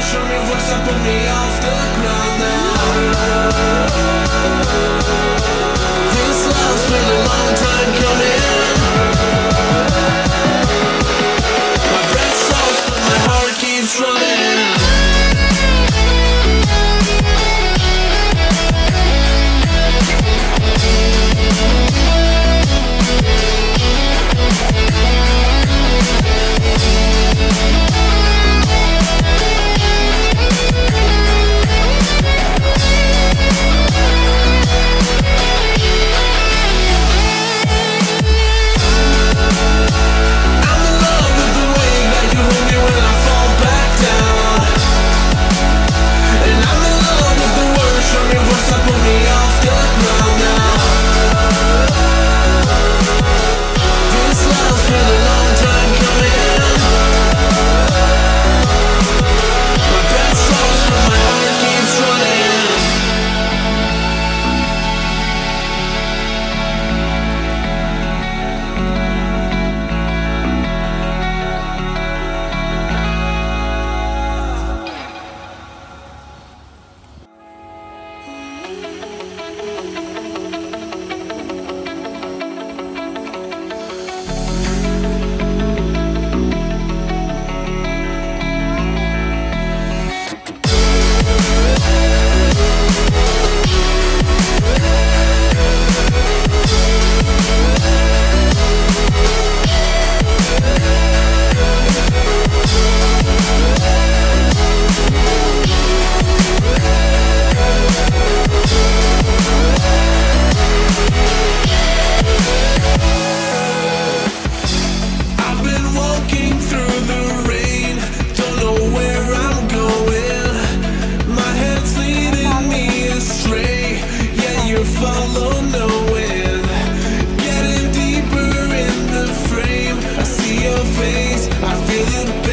push on your voice, I put me off the ground. now little bit.